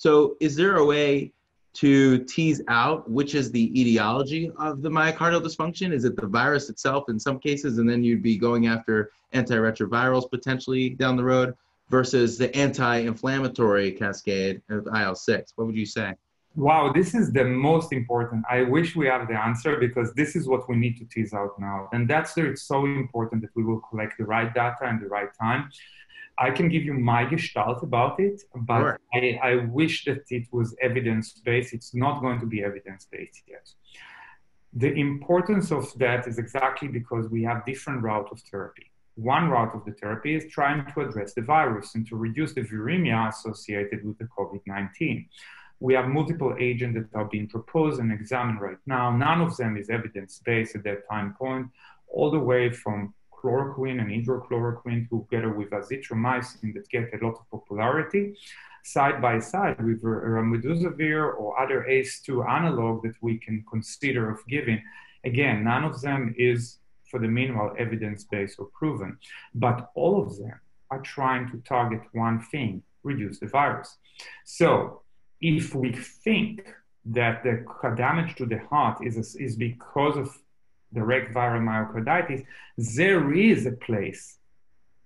So, is there a way to tease out which is the etiology of the myocardial dysfunction? Is it the virus itself in some cases, and then you'd be going after antiretrovirals potentially down the road versus the anti-inflammatory cascade of IL-6? What would you say? Wow, this is the most important. I wish we have the answer because this is what we need to tease out now. And that's why it's so important that we will collect the right data and the right time. I can give you my gestalt about it, but sure. I, I wish that it was evidence based. It's not going to be evidence based yet. The importance of that is exactly because we have different route of therapy. One route of the therapy is trying to address the virus and to reduce the viremia associated with the COVID 19 we have multiple agents that are being proposed and examined right now. None of them is evidence-based at that time point, all the way from chloroquine and hydrochloroquine together with azithromycin that get a lot of popularity side by side with remdesivir or other ACE2 analog that we can consider of giving. Again, none of them is for the meanwhile evidence-based or proven, but all of them are trying to target one thing, reduce the virus. So if we think that the damage to the heart is, is because of direct viral myocarditis, there is a place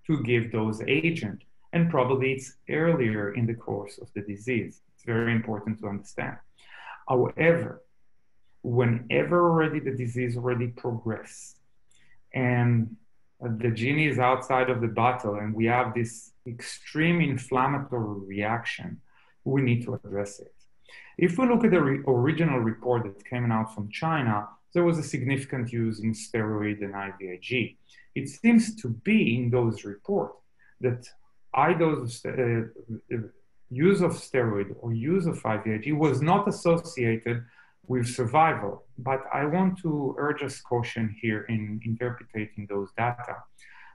to give those agents. And probably it's earlier in the course of the disease. It's very important to understand. However, whenever already the disease already progressed and the genie is outside of the bottle and we have this extreme inflammatory reaction, we need to address it. If we look at the re- original report that came out from China, there was a significant use in steroid and IVIG. It seems to be in those reports that uh, use of steroid or use of IVIG was not associated with survival. But I want to urge us caution here in interpreting those data.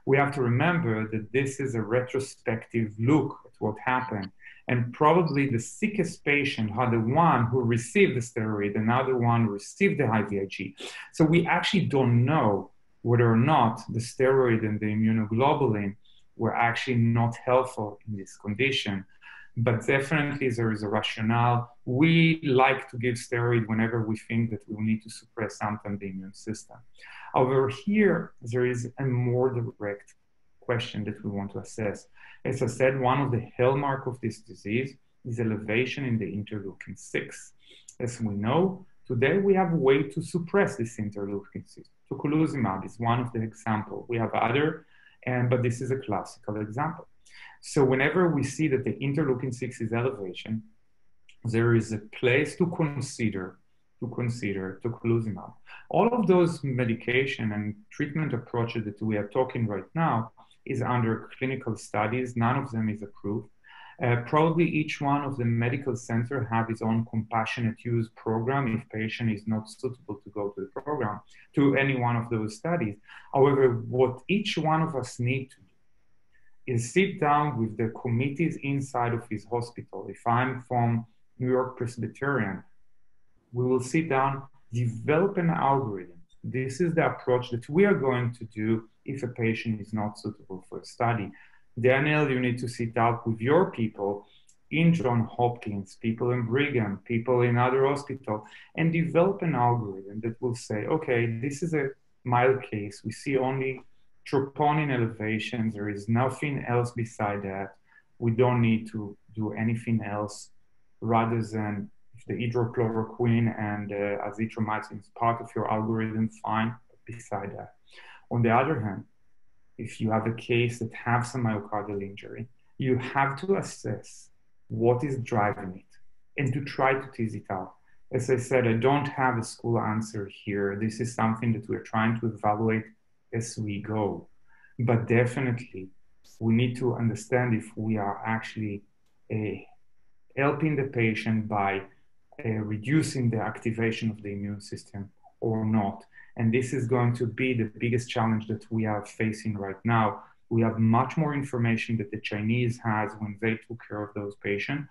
We have to remember that this is a retrospective look at what happened and probably the sickest patient are the one who received the steroid, another one received the IVIG. So we actually don't know whether or not the steroid and the immunoglobulin were actually not helpful in this condition. But definitely there is a rationale. We like to give steroid whenever we think that we need to suppress something the immune system. However, here there is a more direct question that we want to assess. As I said, one of the hallmark of this disease is elevation in the interleukin 6. As we know, today we have a way to suppress this interleukin 6. Tocilizumab is one of the examples. We have other, and, but this is a classical example. So whenever we see that the interleukin 6 is elevation, there is a place to consider to consider tocilizumab. All of those medication and treatment approaches that we are talking right now is under clinical studies. None of them is approved. Uh, probably each one of the medical center have its own compassionate use program if patient is not suitable to go to the program, to any one of those studies. However, what each one of us need to do is sit down with the committees inside of his hospital. If I'm from New York Presbyterian, we will sit down, develop an algorithm. This is the approach that we are going to do if a patient is not suitable for a study. Daniel, you need to sit up with your people in John Hopkins, people in Brigham, people in other hospitals, and develop an algorithm that will say, okay, this is a mild case. We see only troponin elevations. There is nothing else beside that. We don't need to do anything else rather than the hydrochloroquine and uh, azithromycin is part of your algorithm, fine. Beside that, on the other hand, if you have a case that has some myocardial injury, you have to assess what is driving it and to try to tease it out. As I said, I don't have a school answer here. This is something that we're trying to evaluate as we go. But definitely, we need to understand if we are actually uh, helping the patient by Uh, reducing the activation of the immune system or not. And this is going to be the biggest challenge that we are facing right now. We have much more information that the Chinese has when they took care of those patients,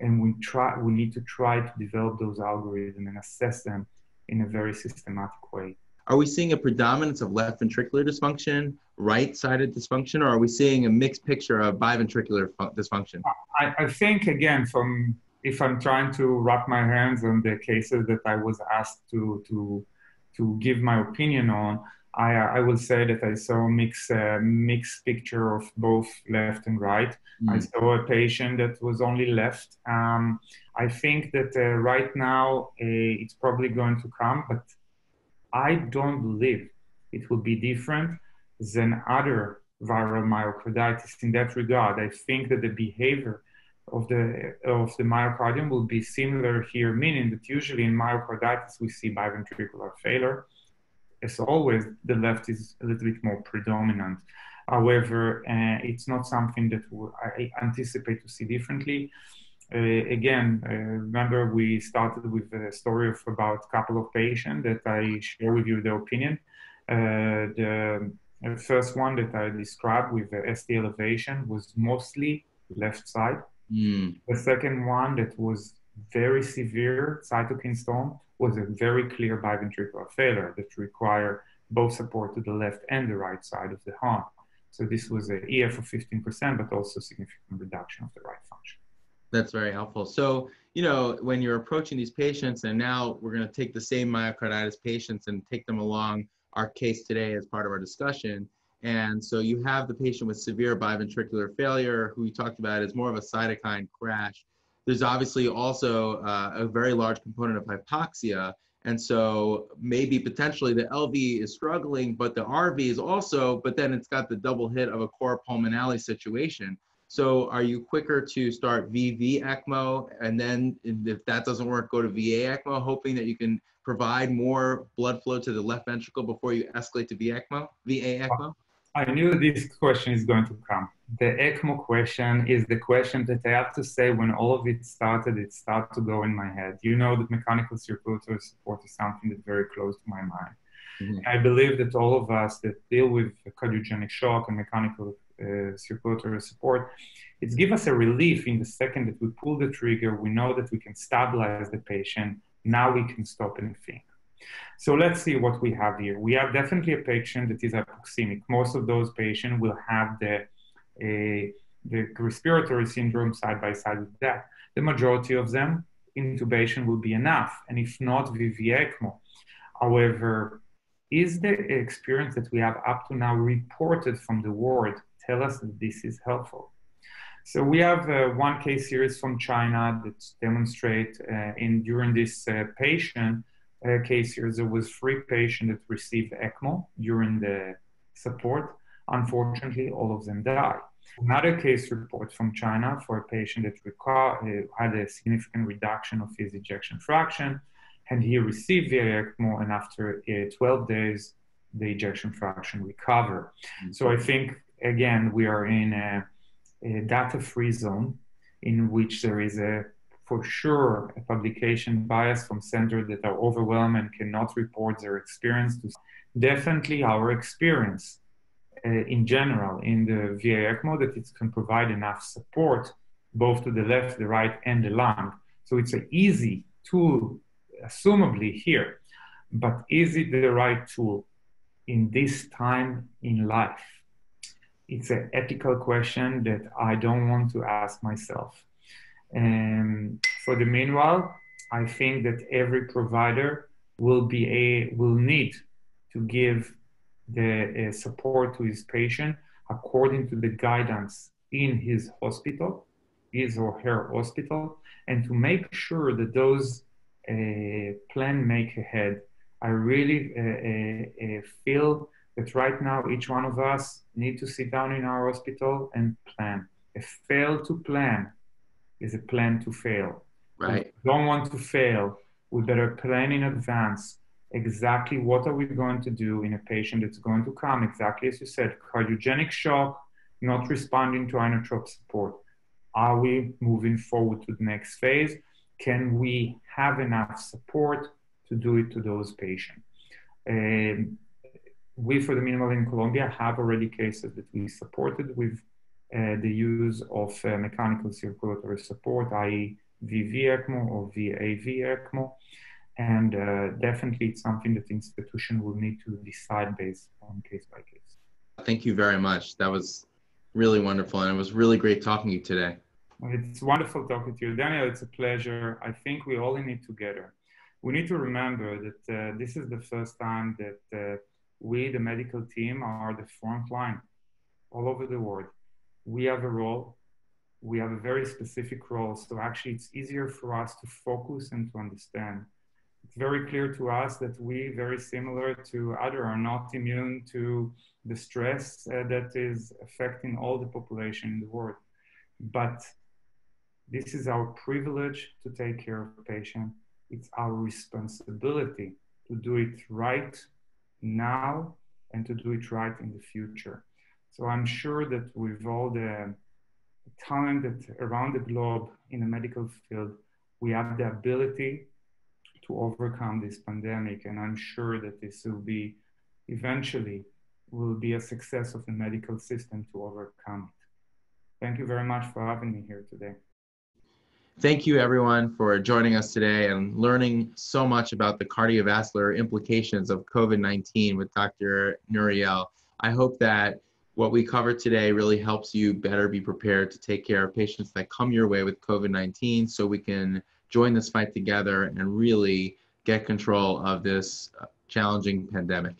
and we try. We need to try to develop those algorithms and assess them in a very systematic way. Are we seeing a predominance of left ventricular dysfunction, right-sided dysfunction, or are we seeing a mixed picture of biventricular dysfunction? I, I think again from if I'm trying to wrap my hands on the cases that I was asked to to to give my opinion on, I, I will say that I saw a mixed, uh, mixed picture of both left and right. Mm. I saw a patient that was only left. Um, I think that uh, right now uh, it's probably going to come, but I don't believe it will be different than other viral myocarditis in that regard. I think that the behavior of the of the myocardium will be similar here, meaning that usually in myocarditis we see biventricular failure as always, the left is a little bit more predominant. However, uh, it's not something that I anticipate to see differently. Uh, again, uh, remember we started with a story of about a couple of patients that I share with you the opinion. Uh, the first one that I described with the ST elevation was mostly left side. Mm. The second one that was very severe cytokine storm was a very clear biventricular failure that required both support to the left and the right side of the heart. So this was an EF of 15%, but also significant reduction of the right function. That's very helpful. So, you know, when you're approaching these patients, and now we're going to take the same myocarditis patients and take them along our case today as part of our discussion. And so you have the patient with severe biventricular failure, who we talked about is more of a cytokine crash there's obviously also uh, a very large component of hypoxia. And so maybe potentially the LV is struggling, but the RV is also, but then it's got the double hit of a cor pulmonale situation. So are you quicker to start VV ECMO and then if that doesn't work, go to VA ECMO, hoping that you can provide more blood flow to the left ventricle before you escalate to VA ECMO, VA ECMO? I knew this question is going to come. The ECMO question is the question that I have to say when all of it started, it started to go in my head. You know that mechanical circulatory support is something that's very close to my mind. Mm-hmm. I believe that all of us that deal with cardiogenic shock and mechanical uh, circulatory support, it's give us a relief in the second that we pull the trigger, we know that we can stabilize the patient. Now we can stop anything. So let's see what we have here. We have definitely a patient that is hypoxemic. Most of those patients will have the, the respiratory syndrome side by side with that. The majority of them, intubation will be enough, and if not, VV ECMO. However, is the experience that we have up to now reported from the ward tell us that this is helpful? So we have uh, one case series from China that demonstrate uh, in during this uh, patient uh, case here, there was three patients that received ECMO during the support. Unfortunately, all of them died. Another case report from China for a patient that reca- uh, had a significant reduction of his ejection fraction, and he received VA ECMO, and after uh, 12 days, the ejection fraction recovered. Mm-hmm. So I think, again, we are in a, a data-free zone in which there is a for sure a publication bias from centers that are overwhelmed and cannot report their experience to definitely our experience uh, in general in the VA ECMO that it can provide enough support both to the left, the right, and the lung. So it's an easy tool, assumably here, but is it the right tool in this time in life? It's an ethical question that I don't want to ask myself. And for the meanwhile, I think that every provider will be a will need to give the uh, support to his patient according to the guidance in his hospital, his or her hospital, and to make sure that those uh, plan make ahead. I really uh, uh, uh, feel that right now each one of us need to sit down in our hospital and plan. A fail to plan is a plan to fail. Right. don't want to fail. We better plan in advance exactly what are we going to do in a patient that's going to come, exactly as you said, cardiogenic shock, not responding to inotrope support. Are we moving forward to the next phase? Can we have enough support to do it to those patients? Um, we, for the minimal in Columbia, have already cases that we supported with uh, the use of uh, mechanical circulatory support, i.e. VV ECMO or VAV ECMO. And uh, definitely it's something that the institution will need to decide based on case by case. Thank you very much. That was really wonderful. And it was really great talking to you today. It's wonderful talking to you. Daniel, it's a pleasure. I think we all in it together. We need to remember that uh, this is the first time that uh, we, the medical team, are the front line all over the world. We have a role. We have a very specific role. So actually, it's easier for us to focus and to understand. It's very clear to us that we, very similar to other, are not immune to the stress uh, that is affecting all the population in the world. But this is our privilege to take care of patient. It's our responsibility to do it right now and to do it right in the future. So I'm sure that with all the talent that around the globe in the medical field, we have the ability to overcome this pandemic. And I'm sure that this will be eventually will be a success of the medical system to overcome it. Thank you very much for having me here today. Thank you everyone for joining us today and learning so much about the cardiovascular implications of COVID-19 with Dr. Nuriel. I hope that what we cover today really helps you better be prepared to take care of patients that come your way with COVID-19 so we can join this fight together and really get control of this uh, challenging pandemic.